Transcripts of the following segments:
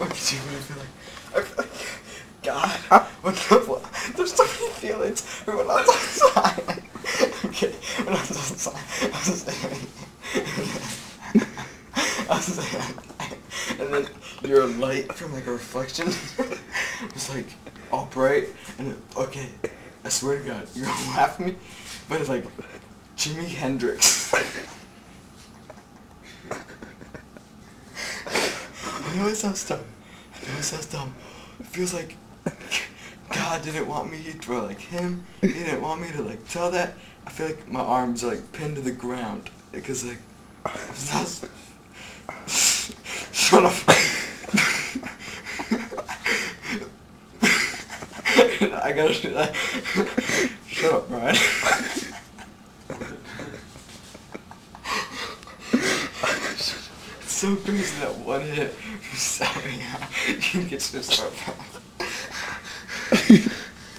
What did you really feel like? I feel like, God, when the, there's so many feelings. I was outside, okay, I was outside, I was saying, I was saying, and then your light from like a reflection was like all bright, and okay, I swear to God, you're gonna laugh at me, but it's like Jimi Hendrix. I know it sounds dumb. I know it sounds dumb. It feels like God didn't want me to draw like him. He didn't want me to like tell that. I feel like my arms are like pinned to the ground because like shut up. I gotta do that. Shut up, Brian. It's so crazy that one hit Sammy you get to start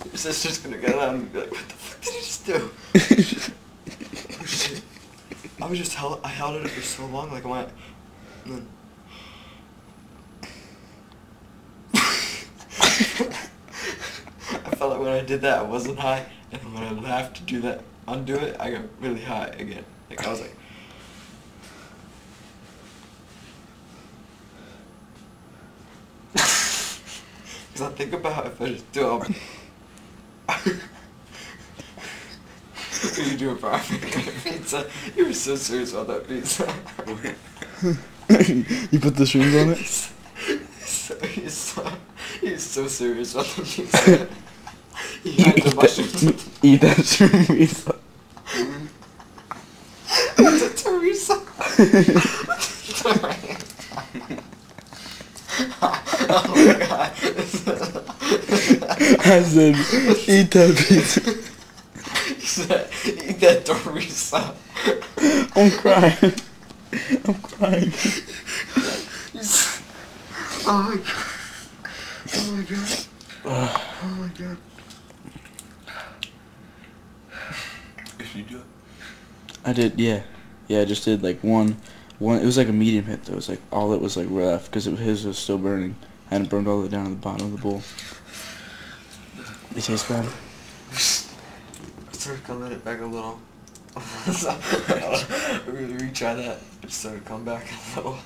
Your sister's gonna get out and be like, what the fuck did you just do? I was just held, I held it for so long, like I went, and then. I felt like when I did that, I wasn't high, and when I laughed to do that, undo it, I got really high again. Like I was like. Because I think about if I just do it, What you doing for our pizza? You were so serious about that pizza. you put the shrooms on it? He's so, he's so, he's so serious about the pizza. He had the mushrooms. Eat that shroom pizza. What's a Teresa? Oh my god. I said, eat that pizza. he said, eat that Teresa. I'm crying. I'm crying. He's, oh my god. Oh my god. Oh my god. If you do it. I did, yeah. Yeah, I just did like one, one. It was like a medium hit though. It was like all that was like left because his was still burning. I hadn't burned all the way down to the bottom of the bowl. It tastes bad. Sort of come it back a little. Retry that. Sort of come back a little.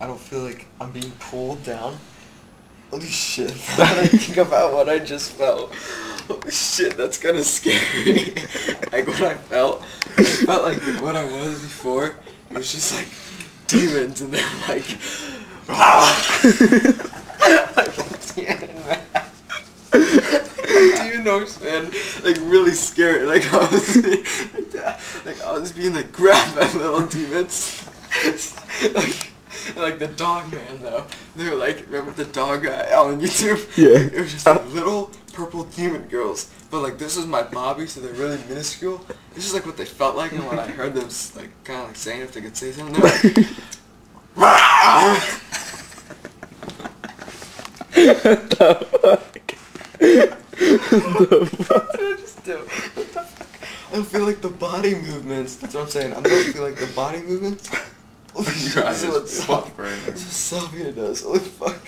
I don't feel like I'm being pulled down. Holy shit. I think about what I just felt. Holy shit, that's kinda scary. like what I felt. I felt like what I was before. It was just like demons and they're like ah! Like demon man. Demon Norse man, like really scared. Like I was, like I was being like grabbed by little demons. like, like the dog man though. They were like, remember the dog guy on YouTube? Yeah. It was just like little purple demon girls. But like this was my Bobby, so they're really minuscule. This is like what they felt like, and when I heard them like kind of like saying if they could say something. They're like, what the did I just do? What the fuck? I don't feel like the body movements. That's what I'm saying. I don't feel like the body movements. Holy shit, Your eyes this is what Sal- right in. this is what Salvia does. Holy fuck.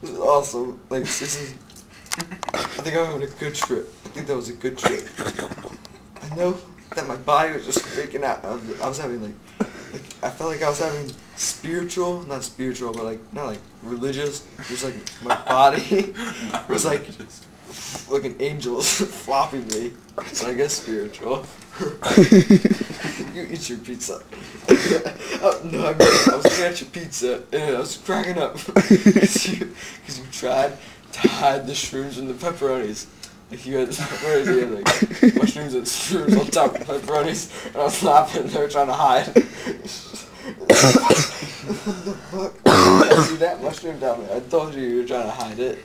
This is awesome. Like, this is... I think I'm having a good trip. I think that was a good trip. I know that my body was just freaking out. I was, I was having like, like, I felt like I was having spiritual, not spiritual, but like, not like religious. Just like my body was like, like an angel's flopping me. So I guess spiritual. you eat your pizza. oh, no, I, mean, I was looking at your pizza and I was cracking up because you, you tried to hide the shrooms and the pepperonis. Like you had the pepperonis, you had like mushrooms and shrooms on top of pepperonis, and I was laughing. They were trying to hide. what the fuck? I see that mushroom down there. I told you you were trying to hide it.